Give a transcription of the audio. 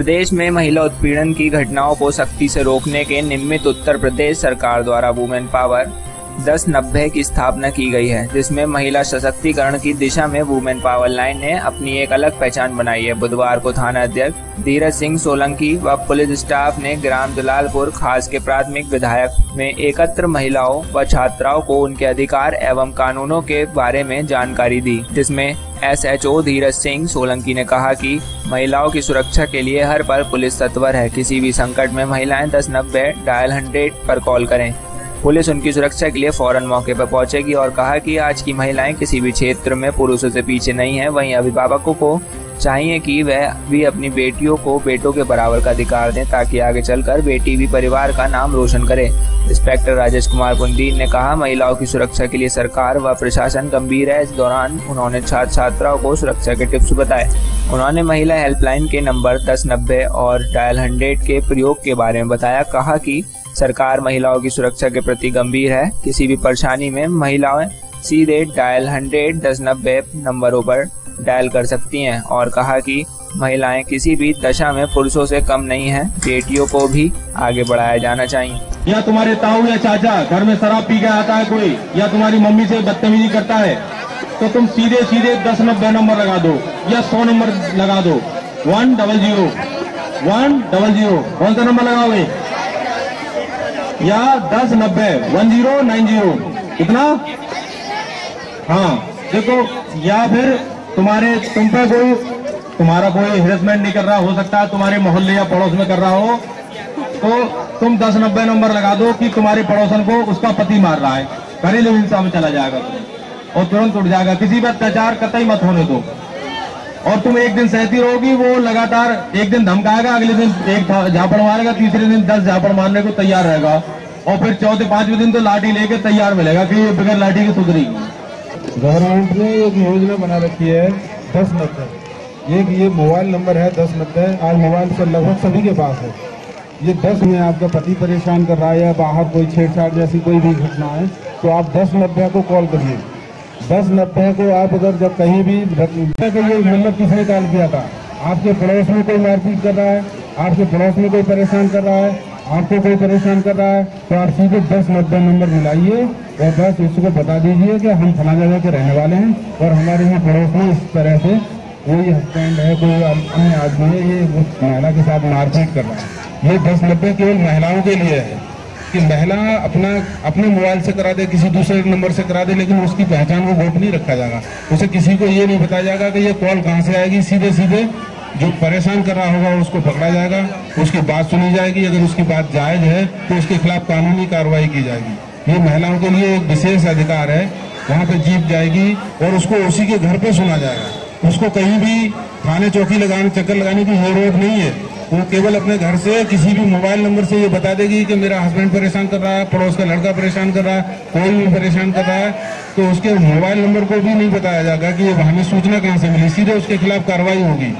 प्रदेश में महिला उत्पीड़न की घटनाओं को सख्ती से रोकने के निमित्त उत्तर प्रदेश सरकार द्वारा वुमेन पावर दस नब्बे की स्थापना की गई है, जिसमें महिला सशक्तिकरण की दिशा में वुमेन पावर लाइन ने अपनी एक अलग पहचान बनाई है। बुधवार को थाना अध्यक्ष धीरज सिंह सोलंकी व पुलिस स्टाफ ने ग्राम दुलालपुर खास के प्राथमिक विधायक में एकत्र महिलाओं व छात्राओं को उनके अधिकार एवं कानूनों के बारे में जानकारी दी, जिसमें S H O Dheeraj Singh Solanki ने कहा कि महिलाओं की सुरक्षा के लिए हर पल पुलिस तत्पर है। किसी भी संकट में महिलाएँ दस नब्बे डायल हंड्रेड पर कॉल करें। पुलिस उनकी सुरक्षा के लिए फ़ौरन मौके पर पहुंचेगी और कहा कि आज की महिलाएँ किसी भी क्षेत्र में पुरुषों से पीछे नहीं है, वहीं अभिभावकों को चाहिए कि वह भी अपनी बेटियों को बेटों के बराबर का अधिकार दें ताकि आगे चलकर बेटी भी परिवार का नाम रोशन करे। इंस्पेक्टर राजेश कुमार पुंदीन ने कहा, महिलाओं की सुरक्षा के लिए सरकार व प्रशासन गंभीर है। इस दौरान उन्होंने छात्र छात्राओं को सुरक्षा के टिप्स बताए। उन्होंने महिला हेल्पलाइन के नंबर दस नब्बे और डायल हंड्रेड के प्रयोग के बारे में बताया। कहा कि सरकार महिलाओं की सुरक्षा के प्रति गंभीर है। किसी भी परेशानी में महिलाएँ सीधे डायल हंड्रेड, दस नब्बे नंबरों पर डायल कर सकती हैं और कहा कि महिलाएँ किसी भी दशा में पुरुषों से कम नहीं हैं, बेटियों को भी आगे बढ़ाया जाना चाहिए। या तुम्हारे ताऊ या चाचा घर में शराब पी के आता है कोई, या तुम्हारी मम्मी से बदतमीजी करता है तो तुम सीधे सीधे दस नब्बे नंबर लगा दो, या सौ नंबर लगा दो। One double zero, one double zero, कौन सा नंबर लगाओगे? या दस नब्बे, वन ज़ीरो, नाइन ज़ीरो कितना हाँ देखो, या फिर तुम्हारे तुम पे कोई, तुम्हारा कोई हेरसमेंट नहीं कर रहा, हो सकता है तुम्हारे मोहल्ले या पड़ोस में कर रहा हो। तो तुम दस नब्बे नंबर लगा दो कि तुम्हारे पड़ोसन को उसका पति मार रहा है। घरेलू हिंसा में चला जाएगा और तुरंत उठ जाएगा। किसी पर अत्याचार कतई मत होने दो। और तुम एक दिन सहती रहोगी, वो लगातार एक दिन धमकाएगा, अगले दिन एक झापड़ मारेगा, तीसरे दिन दस झापड़ मारने को तैयार रहेगा। और फिर चौथे, पाँचवें दिन तो लाठी लेके तैयार मिलेगा कि बगैर लाठी की सुधरेगी। गवर्नमेंट ने एक योजना बना रखी है, दस नब्बे एक ये मोबाइल नंबर है, दस नब्बे आज मोबाइल से लगभग सभी के पास है। ये दस में आपका पति परेशान कर रहा है या बाहर कोई छेड़छाड़ जैसी कोई भी घटना है तो आप दस नब्बे को कॉल करिए। दस नब्बे को आप अगर जब कहीं भी मतलब किसने कॉल किया था? आपके पड़ोस में कोई मारपीट कर रहा है? आपके पड़ोस में कोई परेशान कर रहा है? आपको कोई परेशान कर रहा है तो आप सीधे दस नब्बे नंबर मिलाइए और बस उसको बता दीजिए कि हम फला जगह के रहने वाले हैं और हमारे यहाँ पड़ोस में इस तरह से कोई हस्बैंड है, कोई अन्य आदमी है, ये महिला के साथ मारपीट कर रहा है। ये दस नब्बे केवल महिलाओं के लिए है। कि महिला अपना, अपने मोबाइल से करा दे, किसी दूसरे नंबर से करा दे, लेकिन उसकी पहचान को गोप नहीं रखा जाएगा। उसे किसी को ये नहीं बताया जाएगा कि ये कॉल कहाँ से आएगी। सीधे सीधे जो परेशान कर रहा होगा उसको पकड़ा जाएगा। उसकी बात सुनी जाएगी। अगर उसकी बात जायज़ है तो उसके खिलाफ कानूनी कार्रवाई की जाएगी। ये महिलाओं के लिए एक विशेष अधिकार है। वहाँ पे जीप जाएगी और उसको उसी के घर पे सुना जाएगा। उसको कहीं भी थाने चौकी लगाने, चक्कर लगाने की ज़रूरत नहीं है। वो केवल अपने घर से किसी भी मोबाइल नंबर से ये बता देगी कि मेरा हस्बैंड परेशान कर रहा है, पड़ोस का लड़का परेशान कर रहा है, कोई भी परेशान कर रहा है तो उसके मोबाइल नंबर को भी नहीं बताया जाएगा कि ये हमें सूचना कहाँ से मिली। सीधे उसके खिलाफ कार्रवाई होगी।